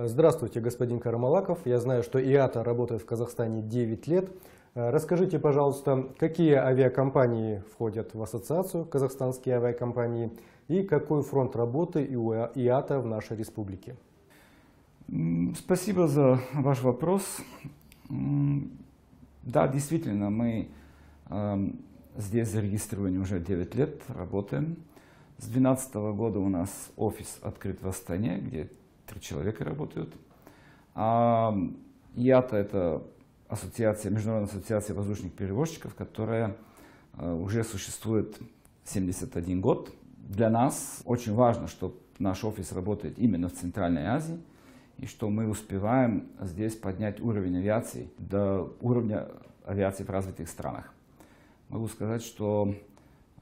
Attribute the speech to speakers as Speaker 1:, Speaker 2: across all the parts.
Speaker 1: Здравствуйте, господин Карамалаков. Я знаю, что ИАТА работает в Казахстане 9 лет. Расскажите, пожалуйста, какие авиакомпании входят в ассоциацию, казахстанские авиакомпании, и какой фронт работы у ИАТА в нашей республике?
Speaker 2: Спасибо за ваш вопрос. Да, действительно, мы э, здесь зарегистрированы уже 9 лет, работаем. С 2012 года у нас офис открыт в Астане, где три человека работают. А ИАТА – это ассоциация, Международная ассоциация воздушных перевозчиков, которая э, уже существует 71 год. Для нас очень важно, что наш офис работает именно в Центральной Азии, и что мы успеваем здесь поднять уровень авиации до уровня авиации в развитых странах. Могу сказать, что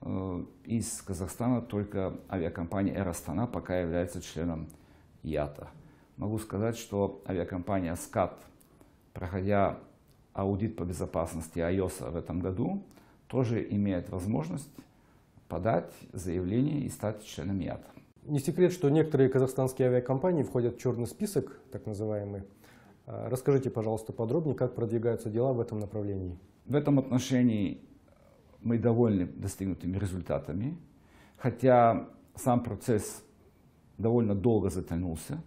Speaker 2: э, из Казахстана только авиакомпания Air Astana пока является членом ИАТА. Могу сказать, что авиакомпания СКАТ, проходя аудит по безопасности iOS в этом году, тоже имеет возможность подать заявление и стать членом ИАТА.
Speaker 1: Не секрет, что некоторые казахстанские авиакомпании входят в черный список, так называемый. А, расскажите, пожалуйста, подробнее, как продвигаются дела в этом направлении.
Speaker 2: В этом отношении мы довольны достигнутыми результатами, хотя сам процесс довольно долго затянулся.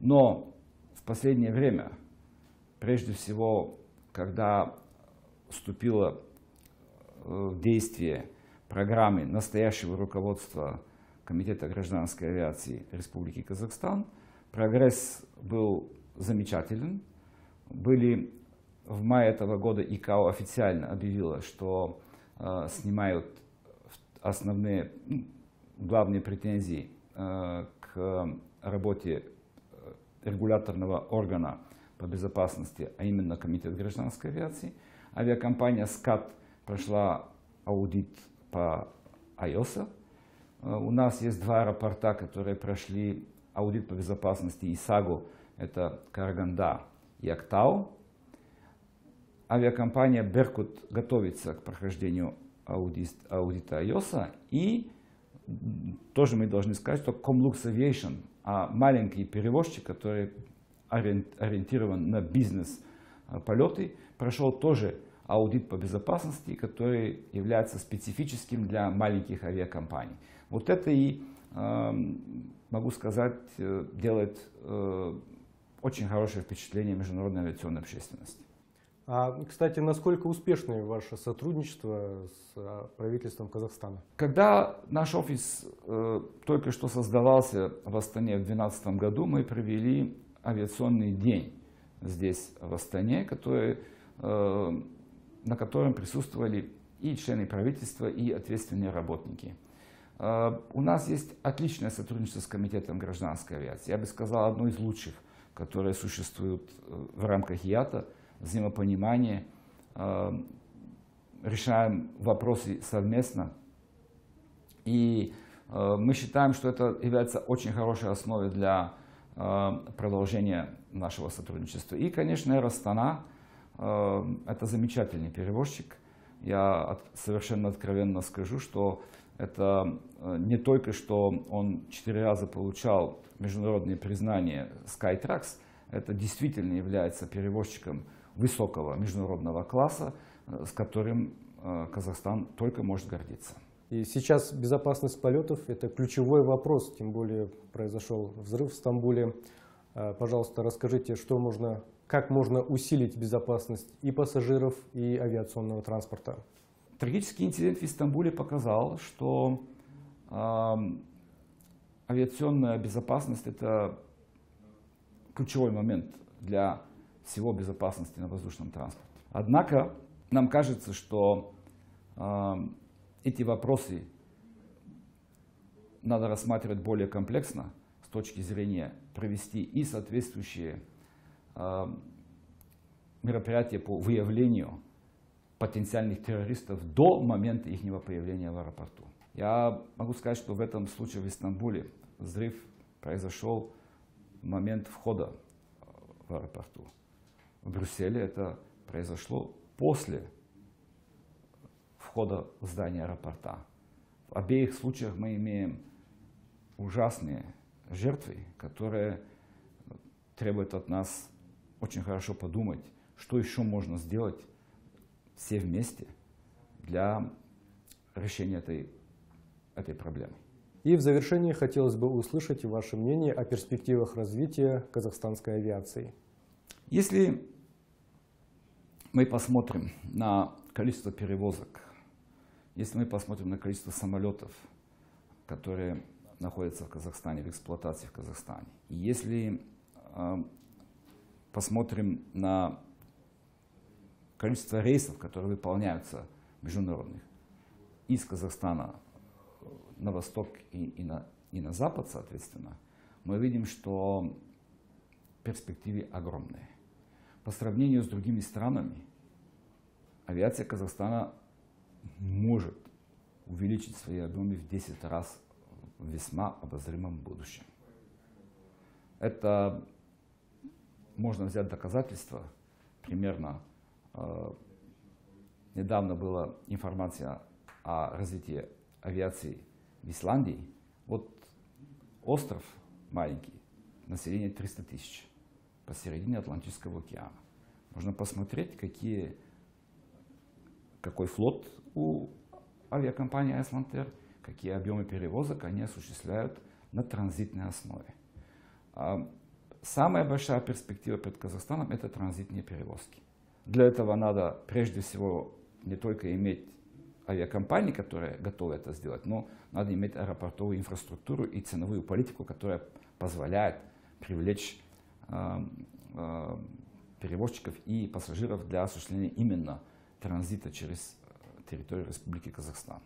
Speaker 2: Но в последнее время, прежде всего, когда вступила э, в действие программы настоящего руководства Комитета гражданской авиации Республики Казахстан, прогресс был замечателен. Были в мае этого года ИКАО официально объявила, что э, снимают основные, главные претензии к работе э, регуляторного органа по безопасности, а именно Комитет гражданской авиации. Авиакомпания СКАТ прошла аудит по IOSA. Э, у нас есть два аэропорта, которые прошли аудит по безопасности ИСАГО. Это Караганда и Актау. Авиакомпания Беркут готовится к прохождению аудит, аудита IOSA и тоже мы должны сказать, что Comlux Aviation, а маленький перевозчик, который ориентирован на бизнес а, полеты, прошел тоже аудит по безопасности, который является специфическим для маленьких авиакомпаний. Вот это и, могу сказать, э, делает э, очень хорошее впечатление международной авиационной общественности.
Speaker 1: А, кстати, насколько успешное ваше сотрудничество с а, правительством Казахстана?
Speaker 2: Когда наш офис э, только что создавался в Астане в 2012 году, мы провели авиационный день здесь, в Астане, который, э, на котором присутствовали и члены правительства, и ответственные работники. Э, у нас есть отличное сотрудничество с Комитетом гражданской авиации. Я бы сказал, одно из лучших, которое существует э, в рамках ИАТа – взаимопонимание, э, решаем вопросы совместно. И э, мы считаем, что это является очень хорошей основой для э, продолжения нашего сотрудничества. И, конечно, Эростана – это замечательный перевозчик. Я совершенно откровенно скажу, что это не только что он четыре раза получал международные признания Skytrax, это действительно является перевозчиком высокого международного класса, э, с которым э, Казахстан только может гордиться.
Speaker 1: И сейчас безопасность полетов – это ключевой вопрос, тем более произошел взрыв в Стамбуле. Э, пожалуйста, расскажите, что можно, как можно усилить безопасность и пассажиров, и авиационного транспорта.
Speaker 2: Трагический инцидент в Стамбуле показал, что э, авиационная безопасность – это ключевой момент для всего безопасности на воздушном транспорте. Однако нам кажется, что э, эти вопросы надо рассматривать более комплексно с точки зрения провести и соответствующие э, мероприятия по выявлению потенциальных террористов до момента их появления в аэропорту. Я могу сказать, что в этом случае в Истанбуле взрыв произошел в момент входа в аэропорту в Брюсселе это произошло после входа в здание аэропорта. В обеих случаях мы имеем ужасные жертвы, которые требует от нас очень хорошо подумать, что еще можно сделать все вместе для решения этой, этой проблемы.
Speaker 1: И в завершении хотелось бы услышать ваше мнение о перспективах развития казахстанской авиации.
Speaker 2: Если мы посмотрим на количество перевозок, если мы посмотрим на количество самолетов, которые находятся в Казахстане, в эксплуатации в Казахстане, и если э, посмотрим на количество рейсов, которые выполняются международных из Казахстана на восток и, и, на, и на запад, соответственно, мы видим, что перспективы огромные. По сравнению с другими странами, авиация Казахстана может увеличить свои объемы в 10 раз в весьма обозримом будущем. Это можно взять доказательства. Примерно э, недавно была информация о развитии авиации в Исландии. Вот остров маленький, население 300 тысяч посередине Атлантического океана. Можно посмотреть, какие, какой флот у авиакомпании Icelandair, какие объемы перевозок они осуществляют на транзитной основе. А самая большая перспектива перед Казахстаном – это транзитные перевозки. Для этого надо прежде всего не только иметь авиакомпании, которые готовы это сделать, но надо иметь аэропортовую инфраструктуру и ценовую политику, которая позволяет привлечь Эм, э, перевозчиков и пассажиров для осуществления именно транзита через э, территорию Республики Казахстан.